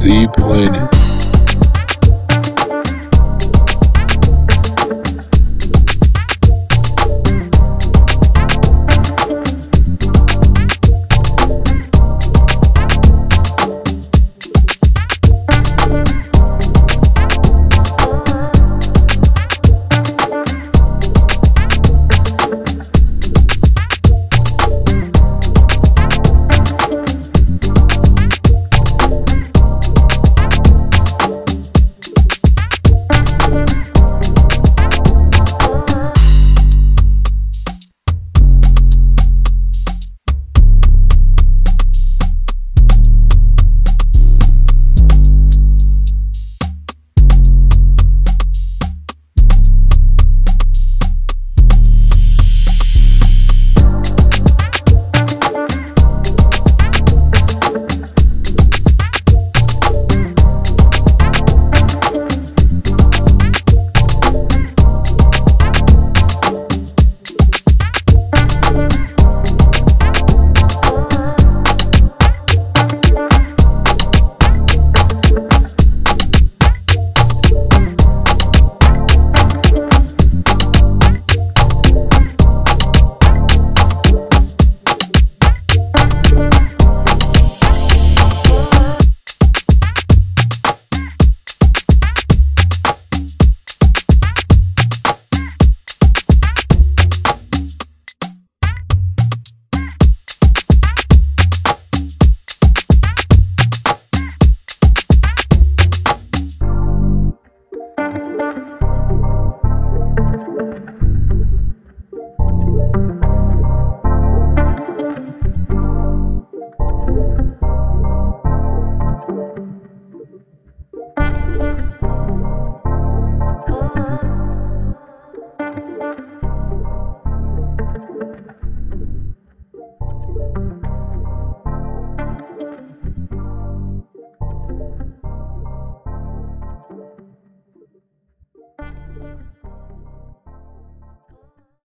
The Planet.